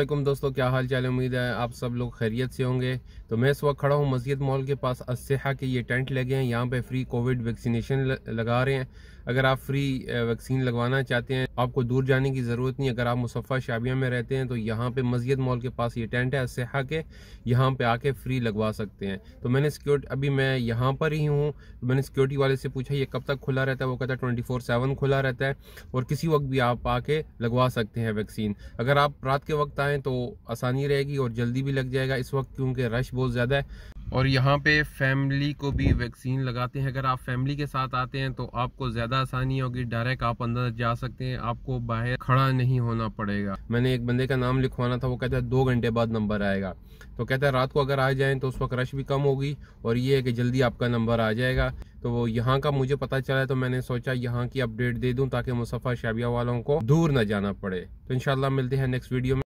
असलम दोस्तों, क्या हाल चाल उम्मीद है आप सब लोग खैरियत से होंगे। तो मैं इस वक्त खड़ा हूँ मस्जिद मॉल के पास। असहा के ये टेंट लगे हैं, यहाँ पे फ्री कोविड वैक्सीनेशन लगा रहे हैं। अगर आप फ्री वैक्सीन लगवाना चाहते हैं, आपको दूर जाने की ज़रूरत नहीं, अगर आप मुसफ़ा शाबिया में रहते हैं तो यहाँ पे मस्जिद मॉल के पास ये टेंट है अस्हा के, यहाँ पे आके फ्री लगवा सकते हैं। तो मैंने सिक्योरिटी अभी मैं यहाँ पर ही हूँ तो मैंने सिक्योरिटी वाले से पूछा, ये कब तक खुला रहता है? वो कहता है, ट्वेंटी फोर सेवन खुला रहता है। और किसी वक्त भी आप आके लगवा सकते हैं वैक्सीन अगर आप रात के वक्त आएँ तो आसानी रहेगी और जल्दी भी लग जाएगा। इस वक्त क्योंकि रश बहुत ज़्यादा है और यहाँ पे फैमिली को भी वैक्सीन लगाते हैं। अगर आप फैमिली के साथ आते हैं तो आपको ज़्यादा आसानी होगी। डायरेक्ट आप अंदर जा सकते हैं। आपको बाहर खड़ा नहीं होना पड़ेगा। मैंने एक बंदे का नाम लिखवाना था, वो कहता है, दो घंटे बाद नंबर आएगा। तो कहता है, रात को अगर आ जाएँ तो उस वक्त रश भी कम होगी और ये है कि जल्दी आपका नंबर आ जाएगा। तो वो यहाँ का मुझे पता चला तो मैंने सोचा, यहाँ की अपडेट दे दूँ, ताकि मुसफ़ा शाबिया वालों को दूर न जाना पड़े। तो इनशाला मिलते हैं नेक्स्ट वीडियो में।